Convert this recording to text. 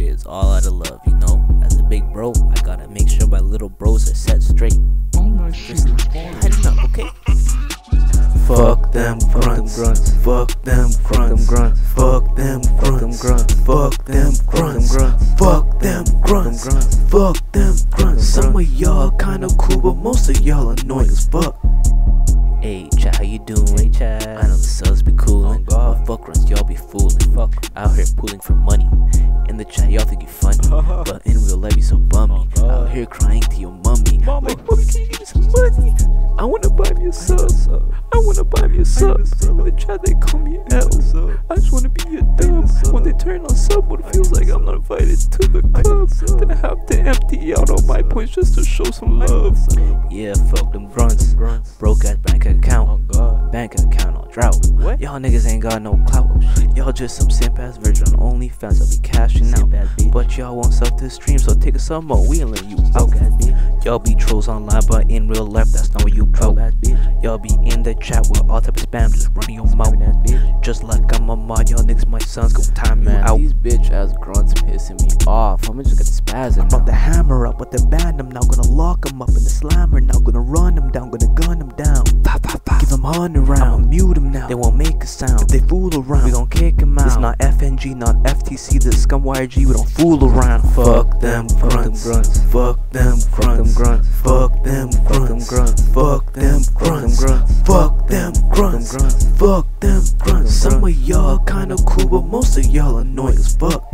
shit is all out of love, you know. As a big bro, I gotta make sure my little bros are set straight. All my shit up, okay? Fuck them grunts. grunts. Fuck them grunts. grunts. Fuck them grunts. grunts. Fuck them grunts. grunts. Fuck them grunts. grunts. Fuck them grunts. Some of y'all kinda cool, but most of y'all annoying as fuck. Out here pulling for money. In the chat, y'all think you funny, but in real life, you so bummy. Oh, God. out here crying to your mummy. Mama. Like, mommy, can you give me some money? I wanna buy me a sub. I wanna buy me a sub. In the chat, they call me L. I just wanna be a dub. When they turn on sub, it feels like I'm not invited to the club. Then I have to empty out all my points just to show some love. Yeah, fuck them grunts. Broke ass bank account. Oh, bank account on drought. What? Y'all niggas ain't got no clout. Y'all just some simp ass virgin on OnlyFans. I'll be cashing out. But y'all won't sub the stream, so take a sub more. We ain't letting you out. Y'all be trolls online, but in real life, that's not what you go. Y'all be in the chat with all type of spam, just running your mouth. Just like I'm a mod, y'all niggas, my sons, go time Man, out. these bitch ass grunts pissing me off. I'm just gonna spaz I'm about to hammer up with the band. I'm now gonna lock 'em up in the slammer. Now gonna run 'em down, gonna gun 'em down. Give 'em hundred round. I'ma mute 'em now. They won't make a sound. If they fool around, we gon' kick 'em out. It's not FNG, not FTC. This scum YG. We don't fool around. Fuck them grunts. Fuck them grunts. Fuck them grunts. Fuck them grunts. Fuck them grunts. Fuck them grunts. Some of y'all kinda cool, but most of y'all annoying as fuck.